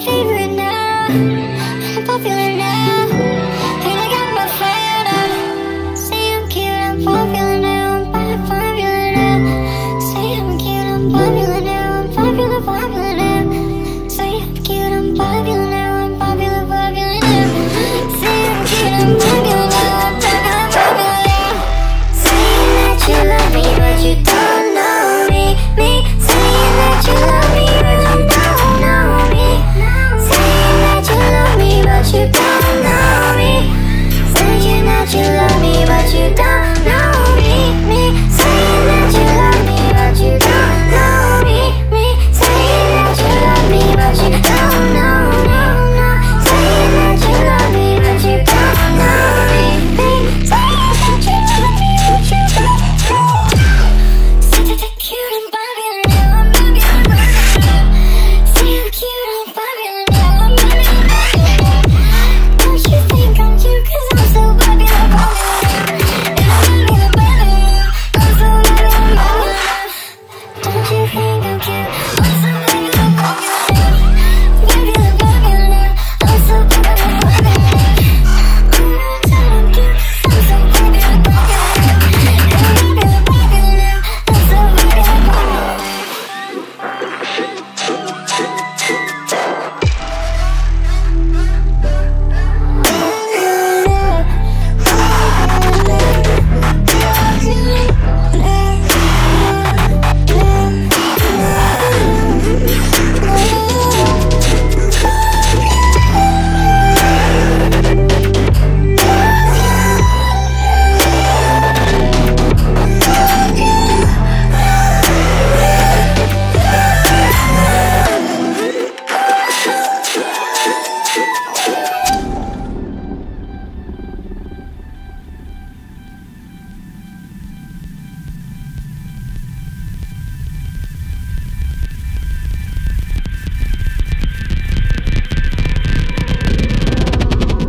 favorite now